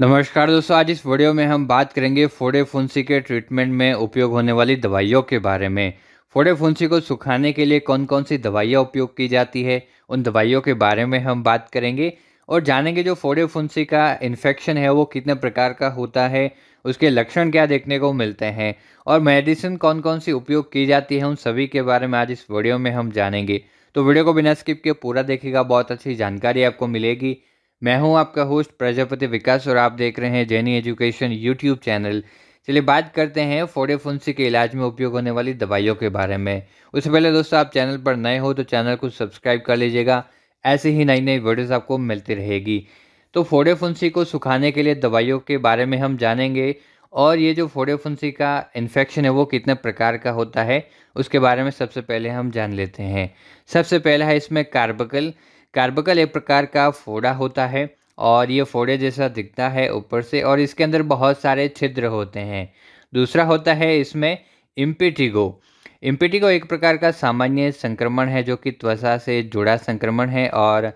नमस्कार दोस्तों, आज इस वीडियो में हम बात करेंगे फोड़े फुंसी के ट्रीटमेंट में उपयोग होने वाली दवाइयों के बारे में। फोड़े फुंसी को सुखाने के लिए कौन कौन सी दवाइयाँ उपयोग की जाती है, उन दवाइयों के बारे में हम बात करेंगे और जानेंगे जो फोड़े फुंसी का इन्फेक्शन है, वो कितने प्रकार का होता है, उसके लक्षण क्या देखने को मिलते हैं और मेडिसिन कौन कौन सी उपयोग की जाती है, उन सभी के बारे में आज इस वीडियो में हम जानेंगे। तो वीडियो को बिना स्किप के पूरा देखेगा बहुत अच्छी जानकारी आपको मिलेगी। मैं हूँ आपका होस्ट प्रजापति विकास और आप देख रहे हैं जैनी एजुकेशन यूट्यूब चैनल चलिए बात करते हैं फोड़े फुंसी के इलाज में उपयोग होने वाली दवाइयों के बारे में। उससे पहले दोस्तों, आप चैनल पर नए हो तो चैनल को सब्सक्राइब कर लीजिएगा। ऐसे ही नई नई वीडियोज़ आपको मिलती रहेगी। तो फोड़े फुंसी को सुखाने के लिए दवाइयों के बारे में हम जानेंगे और ये जो फोड़े फुंसी का इन्फेक्शन है वो कितने प्रकार का होता है, उसके बारे में सबसे पहले हम जान लेते हैं। सबसे पहला है इसमें कार्बकल कार्बकल एक प्रकार का फोड़ा होता है और ये फोड़े जैसा दिखता है ऊपर से और इसके अंदर बहुत सारे छिद्र होते हैं। दूसरा होता है इसमें इम्पिटिगो। इम्पिटिगो एक प्रकार का सामान्य संक्रमण है जो कि त्वचा से जुड़ा संक्रमण है और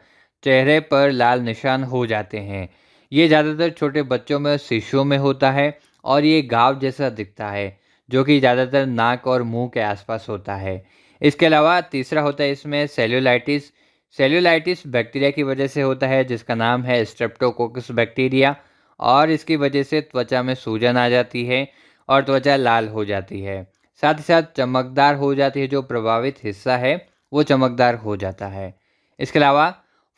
चेहरे पर लाल निशान हो जाते हैं। ये ज़्यादातर छोटे बच्चों में शिशुओं में होता है और ये घाव जैसा दिखता है, जो कि ज़्यादातर नाक और मुँह के आसपास होता है। इसके अलावा तीसरा होता है इसमें सेल्यूलाइटिस सेल्यूलाइटिस बैक्टीरिया की वजह से होता है, जिसका नाम है स्ट्रेप्टोकोकस बैक्टीरिया और इसकी वजह से त्वचा में सूजन आ जाती है और त्वचा लाल हो जाती है। साथ ही साथ चमकदार हो जाती है, जो प्रभावित हिस्सा है, वो चमकदार हो जाता है। इसके अलावा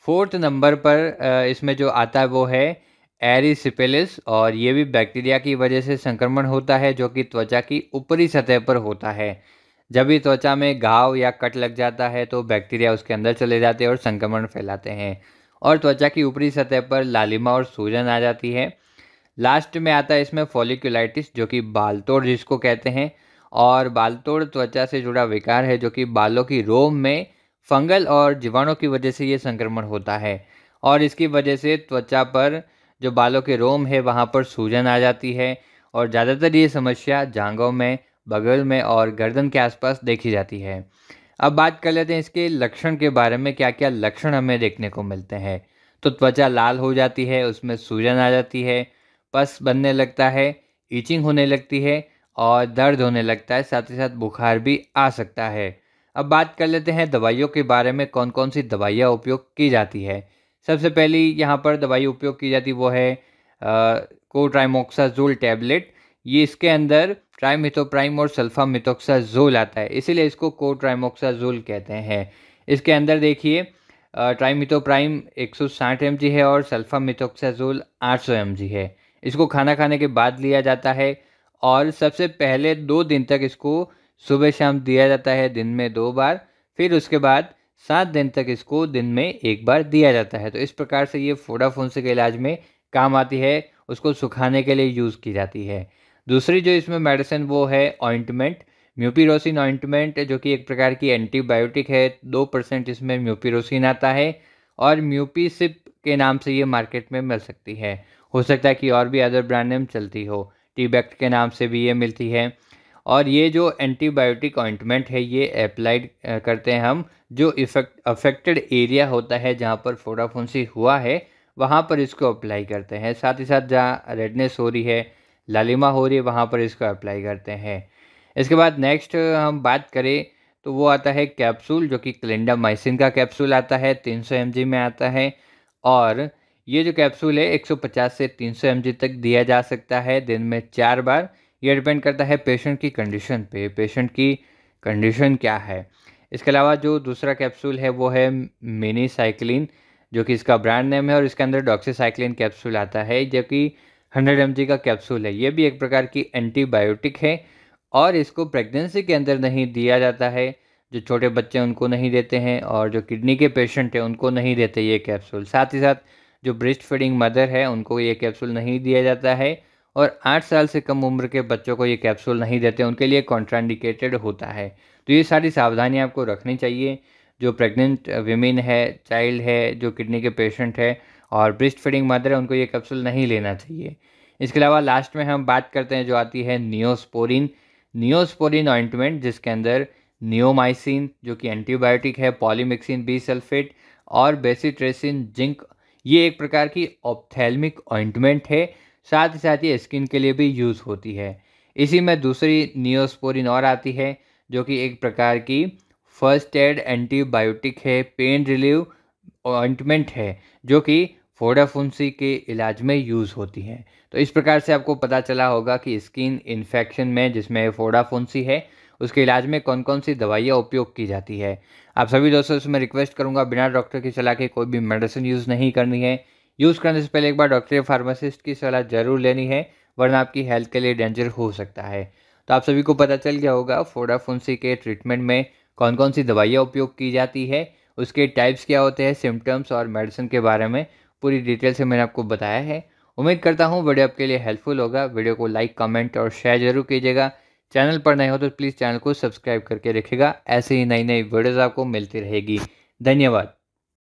फोर्थ नंबर पर इसमें जो आता है वो है एरिसिपेलिस और ये भी बैक्टीरिया की वजह से संक्रमण होता है, जो कि त्वचा की ऊपरी सतह पर होता है। जब भी त्वचा में घाव या कट लग जाता है तो बैक्टीरिया उसके अंदर चले जाते हैं और संक्रमण फैलाते हैं। और त्वचा की ऊपरी सतह पर लालिमा और सूजन आ जाती है। लास्ट में आता है इसमें फॉलिकुलाइटिस जो कि बालतोड़ जिसको कहते हैं। और बालतोड़ त्वचा से जुड़ा विकार है, जो कि बालों की रोम में फंगल और जीवाणु की वजह से ये संक्रमण होता है। और इसकी वजह से त्वचा पर जो बालों के रोम है, वहाँ पर सूजन आ जाती है। और ज़्यादातर ये समस्या जांघों में बगल में और गर्दन के आसपास देखी जाती है। अब बात कर लेते हैं इसके लक्षण के बारे में क्या क्या लक्षण हमें देखने को मिलते हैं। तो त्वचा लाल हो जाती है, उसमें सूजन आ जाती है, पस बनने लगता है ईचिंग होने लगती है और दर्द होने लगता है, साथ ही साथ बुखार भी आ सकता है। अब बात कर लेते हैं दवाइयों के बारे में कौन कौन सी दवाइयाँ उपयोग की जाती है। सबसे पहली यहाँ पर दवाई उपयोग की जाती, वो है कोट्राइमोक्साजोल टैबलेट। ये इसके अंदर ट्राइमिथोप्राइम और सल्फा मिथोक्साजोल आता है। इसीलिए इसको कोट्राइमोक्साजोल कहते हैं। इसके अंदर देखिए ट्राइमिथोप्राइम 160 एम है और सल्फा मिथोक्साजोल 800 एम है। इसको खाना खाने के बाद लिया जाता है और सबसे पहले दो दिन तक इसको सुबह शाम दिया जाता है, दिन में दो बार। फिर उसके बाद सात दिन तक इसको दिन में एक बार दिया जाता है। तो इस प्रकार से ये फोड़ा फुंसी के इलाज में काम आती है। उसको सुखाने के लिए यूज़ की जाती है। दूसरी जो इसमें मेडिसिन वो है ऑइंटमेंट म्यूपीरोसिन ऑइंटमेंट जो कि एक प्रकार की एंटीबायोटिक है, दो परसेंट इसमें म्यूपीरोसिन आता है और म्यूपीसिप के नाम से ये मार्केट में मिल सकती है। हो सकता है कि और भी अदर ब्रांड नेम चलती हो टीबैक्ट के नाम से भी ये मिलती है। और ये जो एंटीबायोटिक ऑइंटमेंट है, ये अप्लाइड करते हैं हम, जो इफ़ेक्ट अफेक्टेड एरिया होता है, जहाँ पर फोडाफुंसी हुआ है, वहाँ पर इसको अप्लाई करते हैं। साथ ही साथ जहाँ रेडनेस हो रही है लालिमा हो रही है वहाँ पर इसको अप्लाई करते हैं। इसके बाद नेक्स्ट हम बात करें तो वो आता है कैप्सूल जो कि क्लिंडामाइसिन का कैप्सूल आता है 300 सौ में आता है और ये जो कैप्सूल है 150 से 300 सौ तक दिया जा सकता है दिन में चार बार। ये डिपेंड करता है पेशेंट की कंडीशन पे। पेशेंट की कंडीशन क्या है? इसके अलावा जो दूसरा कैप्सूल है, वो है मिनी साइक्लिन जो कि इसका ब्रांड नेम है और इसके अंदर डॉक्सीसाइक्लिन कैप्सूल आता है, जो कि हंड्रेड एम का कैप्सूल है। ये भी एक प्रकार की एंटीबायोटिक है और इसको प्रेगनेंसी के अंदर नहीं दिया जाता है। जो छोटे बच्चे उनको नहीं देते हैं और जो किडनी के पेशेंट हैं उनको नहीं देते ये कैप्सूल। साथ ही साथ जो ब्रेस्ट फीडिंग मदर है, उनको ये कैप्सूल नहीं दिया जाता है और आठ साल से कम उम्र के बच्चों को ये कैप्सूल नहीं देते, उनके लिए कॉन्ट्रांडिकेटेड होता है। तो ये सारी सावधानियाँ आपको रखनी चाहिए। जो प्रेग्नेंट वीमेन है, चाइल्ड है, जो किडनी के पेशेंट है और ब्रिस्ट फीडिंग मदर है, उनको ये कैप्सूल नहीं लेना चाहिए। इसके अलावा लास्ट में हम बात करते हैं जो आती है नियोस्पोरिन नियोस्पोरिन ऑइंटमेंट जिसके अंदर नियोमाइसिन जो कि एंटीबायोटिक है पॉलीमिक्सिन बी सल्फेट और बेसिट्रेसिन जिंक ये एक प्रकार की ऑप्थेलमिक ऑइंटमेंट है। साथ ही साथ ये स्किन के लिए भी यूज़ होती है। इसी में दूसरी नियोस्पोरिन और आती है, जो कि एक प्रकार की फ़र्स्ट एड एंटीबायोटिक है पेन रिलीव ऑइंटमेंट है, जो कि फोडाफुंसी के इलाज में यूज़ होती हैं। तो इस प्रकार से आपको पता चला होगा कि स्किन इन्फेक्शन में, जिसमें फोडाफुंसी है, उसके इलाज में कौन कौन सी दवाइयाँ उपयोग की जाती है। आप सभी दोस्तों से मैं रिक्वेस्ट करूँगा, बिना डॉक्टर की सलाह के कोई भी मेडिसिन यूज़ नहीं करनी है। यूज़ करने से पहले एक बार डॉक्टर या फार्मासिस्ट की सलाह ज़रूर लेनी है, वरना आपकी हेल्थ के लिए डेंजर हो सकता है। तो आप सभी को पता चल गया होगा फोडाफुंसी के ट्रीटमेंट में कौन कौन सी दवाइयाँ उपयोग की जाती है, उसके टाइप्स क्या होते हैं, सिम्टम्स और मेडिसिन के बारे में। पूरी डिटेल से मैंने आपको बताया है। उम्मीद करता हूँ वीडियो आपके लिए हेल्पफुल होगा। वीडियो को लाइक, कमेंट और शेयर ज़रूर कीजिएगा। चैनल पर नए हो तो प्लीज़ चैनल को सब्सक्राइब करके रखिएगा। ऐसे ही नई नई वीडियोज़ आपको मिलती रहेगी। धन्यवाद।